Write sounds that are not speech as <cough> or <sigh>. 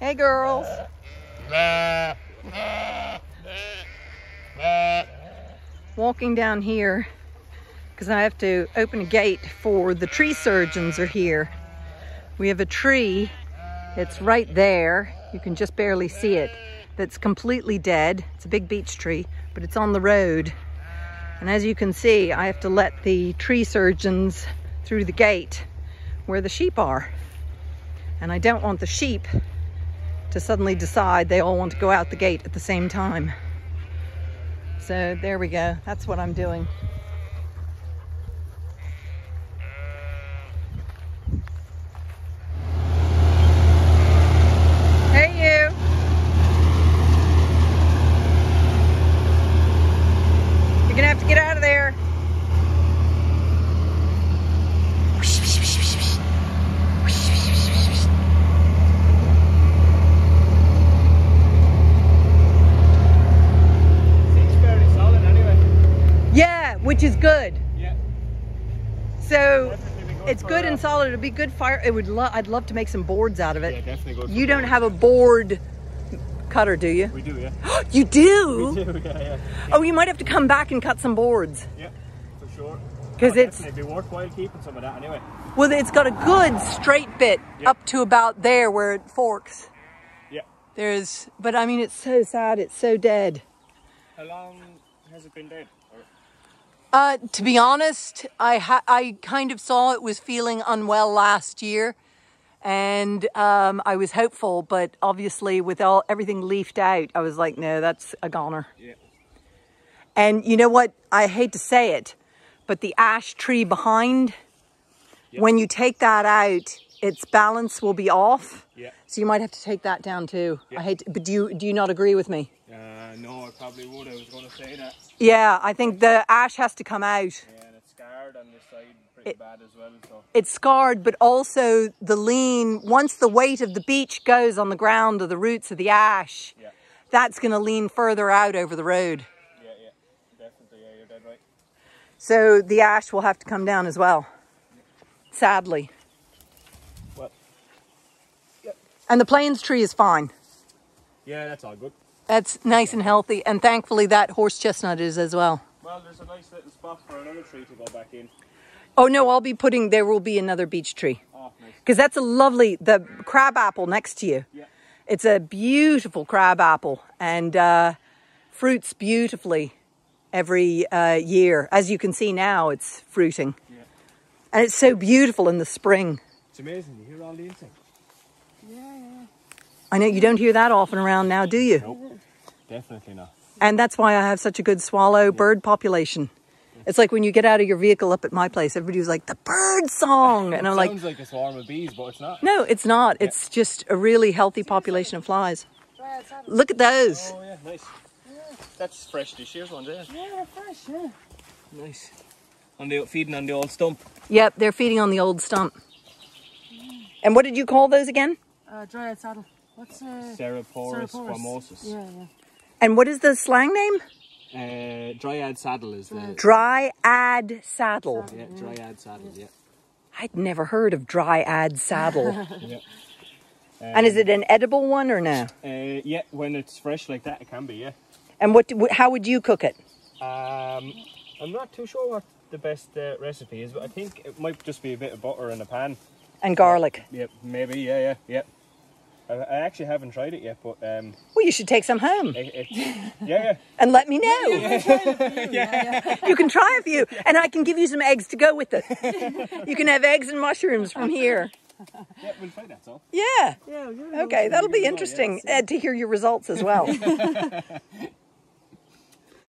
Hey, girls. Walking down here because I have to open a gate for the tree surgeons are here. We have a tree, it's right there. You can just barely see it. That's completely dead. It's a big beech tree, but it's on the road. And as you can see, I have to let the tree surgeons through the gate where the sheep are. And I don't want the sheep to suddenly decide they all want to go out the gate at the same time. So there we go. That's what I'm doing. Hey you. You're gonna have to get out of there. Seems fairly solid anyway. Yeah, which is good. Yeah. So it's good and solid. It'd be good fire. It would. Lo- I'd love to make some boards out of it. Yeah, it. definitely. You don't have a board cutter, do you? We do, yeah. <gasps> You do. <laughs> We do, yeah, yeah. Oh, you might have to come back and cut some boards Yeah, for sure. 'Cause Oh, it's- definitely be worthwhile keeping some of that anyway. well. It's got a good straight bit Yeah. up to about there where it forks. Yeah. There's, but I mean, it's so sad. It's so dead. How long has it been dead? Uh, to be honest, I ha- I kind of saw it was feeling unwell last year, and um, I was hopeful, but obviously with all everything leafed out, I was like, no, that's a goner. Yeah. And you know what? I hate to say it, but the ash tree behind, Yeah. when you take that out, its balance will be off. Yeah. So you might have to take that down too. Yeah. I hate, to, but do you do you not agree with me? Uh, no, I probably would. I was going to say that. Yeah, I think the ash has to come out. Yeah, and it's scarred on this side pretty bad as well. So it's scarred, but also the lean, once the weight of the beech goes on the ground or the roots of the ash, yeah, that's going to lean further out over the road. yeah, yeah, definitely. Yeah, you're dead right. So the ash will have to come down as well, sadly. Well, And the planes tree is fine. yeah, that's all good. That's nice and healthy. And thankfully, that horse chestnut is as well. Well, there's a nice little spot for another tree to go back in. Oh, no, I'll be putting, there will be another beech tree. Oh, nice. Because that's a lovely, the crab apple next to you. Yeah. It's a beautiful crab apple and uh, fruits beautifully every uh, year. As you can see now, it's fruiting. Yeah. And it's so beautiful in the spring. It's amazing. You hear all the insects? Yeah. I know you don't hear that often around now, do you? Nope. Definitely not. And that's why I have such a good swallow bird population. It's like when you get out of your vehicle up at my place, everybody was like, the bird song. And I'm like, Sounds like a swarm of bees, but it's not. no, it's not. It's just a really healthy population of flies. Look at those. Oh yeah, nice. That's fresh this year's one, yeah. Yeah, they're fresh, yeah. Nice. On the feeding on the old stump. Yep, they're feeding on the old stump. And what did you call those again? Uh, dryad saddle. What's uh, Cerioporus Cerioporus. formosus. Yeah, yeah. And what is the slang name? Uh, dryad saddle is the Dryad saddle. yeah, dryad saddle. Yeah. I'd never heard of dryad saddle. <laughs> yeah. and is it an edible one or no? Uh, yeah, when it's fresh like that, it can be. Yeah. And what? do- How would you cook it? Um, I'm not too sure what the best uh, recipe is, but I think it might just be a bit of butter in a pan. And garlic. Yeah, maybe. Yeah, yeah, yeah. I, I actually haven't tried it yet, but um, Well, you should take some home it, it, yeah, yeah. <laughs> and let me know. <laughs> Yeah, You can try a few, and I can give you some eggs to go with it. <laughs> You can have eggs and mushrooms from here. Yeah, we'll try that. So. Yeah. Yeah, you're Okay, that'll be yeah, interesting uh, to hear your results as well.